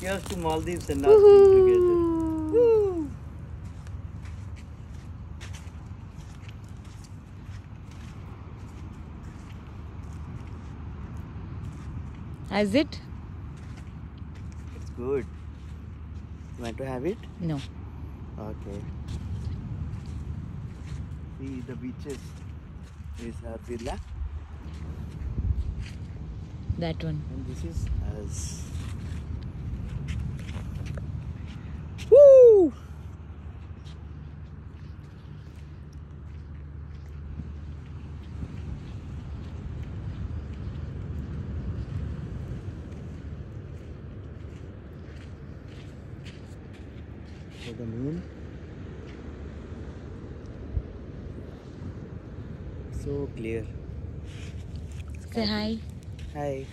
Here's to Maldives and us together. Woo! Is it? It's good. You want to have it? No. Okay. See the beaches. Is our villa That one. and this is us. Woo! For the moon. So clear. Say hi. Hi.